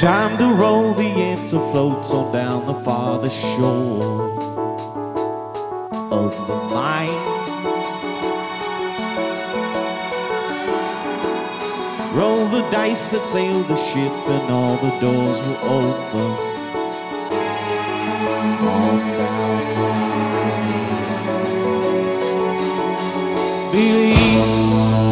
Time to roll the answer floats on down the farther shore of the mind. Roll the dice that sail the ship and all the doors will open. Believe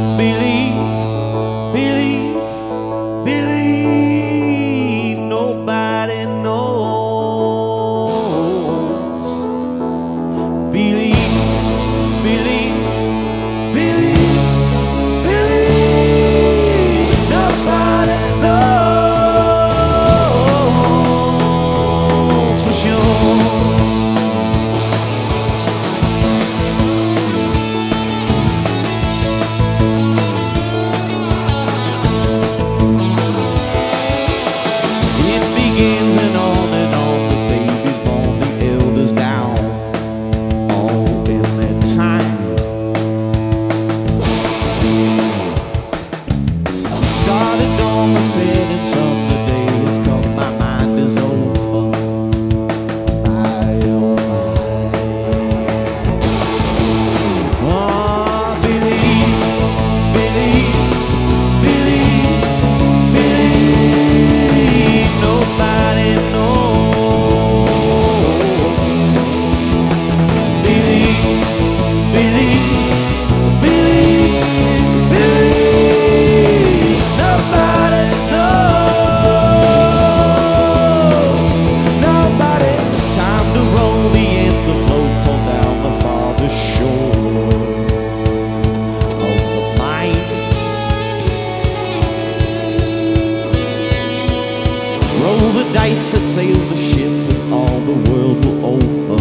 dice that sail the ship and all the world will open.